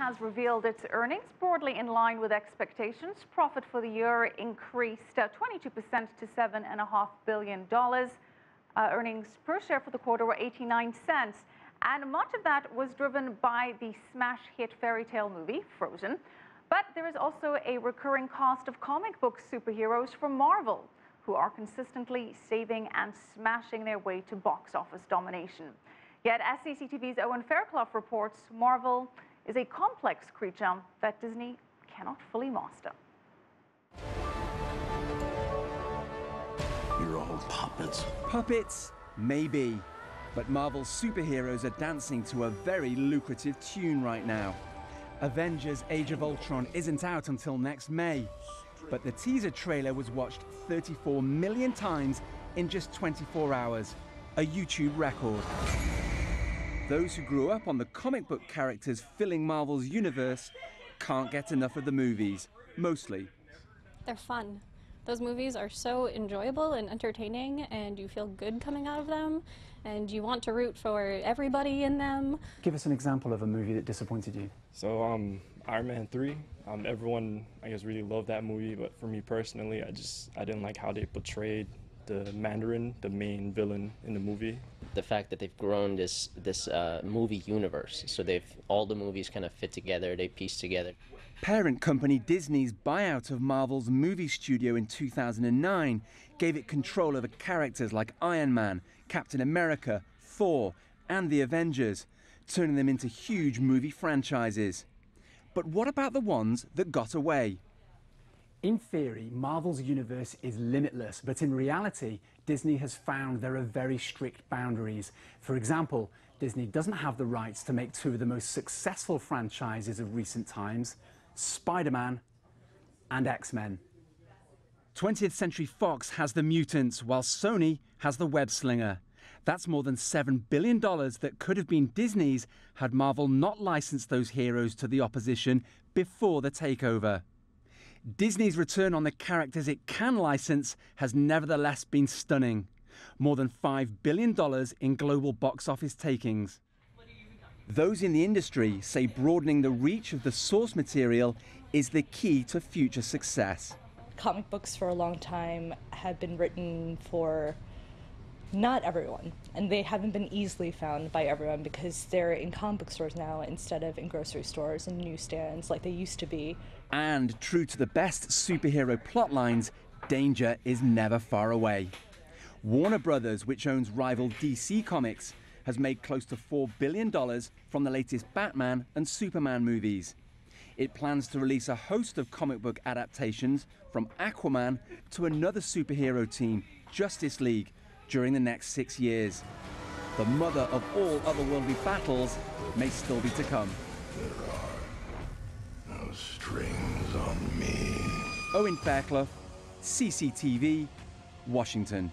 has revealed its earnings broadly in line with expectations. Profit for the year increased 22% uh, to $7.5 billion. Uh, earnings per share for the quarter were 89 cents. And much of that was driven by the smash hit fairy tale movie, Frozen. But there is also a recurring cost of comic book superheroes from Marvel, who are consistently saving and smashing their way to box office domination. Yet, as CCTV's Owen Fairclough reports, Marvel is a complex creature that Disney cannot fully master. You're all puppets. Puppets? Maybe. But Marvel's superheroes are dancing to a very lucrative tune right now. Avengers Age of Ultron isn't out until next May, but the teaser trailer was watched 34 million times in just 24 hours, a YouTube record. Those who grew up on the comic book characters filling Marvel's universe can't get enough of the movies, mostly. They're fun. Those movies are so enjoyable and entertaining, and you feel good coming out of them, and you want to root for everybody in them. Give us an example of a movie that disappointed you. So, um, Iron Man 3, um, everyone, I guess, really loved that movie, but for me personally, I just, I didn't like how they portrayed the Mandarin, the main villain in the movie. The fact that they've grown this this uh, movie universe, so they've all the movies kind of fit together, they piece together. Parent company Disney's buyout of Marvel's movie studio in 2009 gave it control over characters like Iron Man, Captain America, Thor, and the Avengers, turning them into huge movie franchises. But what about the ones that got away? In theory, Marvel's universe is limitless, but in reality, Disney has found there are very strict boundaries. For example, Disney doesn't have the rights to make two of the most successful franchises of recent times Spider Man and X Men. 20th Century Fox has the mutants, while Sony has the web slinger. That's more than $7 billion that could have been Disney's had Marvel not licensed those heroes to the opposition before the takeover. Disney's return on the characters it can license has nevertheless been stunning. More than $5 billion in global box office takings. Those in the industry say broadening the reach of the source material is the key to future success. Comic books for a long time have been written for not everyone, and they haven't been easily found by everyone because they're in comic book stores now instead of in grocery stores and newsstands like they used to be. And true to the best superhero plotlines, danger is never far away. Warner Brothers, which owns rival DC Comics, has made close to $4 billion from the latest Batman and Superman movies. It plans to release a host of comic book adaptations from Aquaman to another superhero team, Justice League, during the next six years. The mother of all otherworldly battles may still be to come. There are no strings on me. Owen Fairclough, CCTV, Washington.